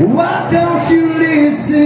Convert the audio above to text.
Why don't you listen?